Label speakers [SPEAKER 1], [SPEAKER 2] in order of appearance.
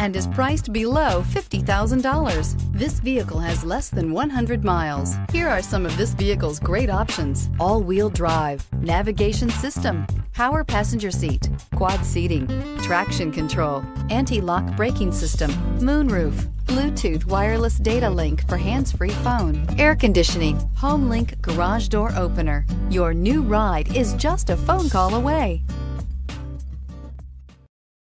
[SPEAKER 1] and is priced below $50,000. This vehicle has less than 100 miles. Here are some of this vehicle's great options. All-wheel drive, navigation system, power passenger seat, quad seating, traction control, anti-lock braking system, moonroof, Bluetooth wireless data link for hands-free phone, air conditioning, home link garage door opener. Your new ride is just a phone call away.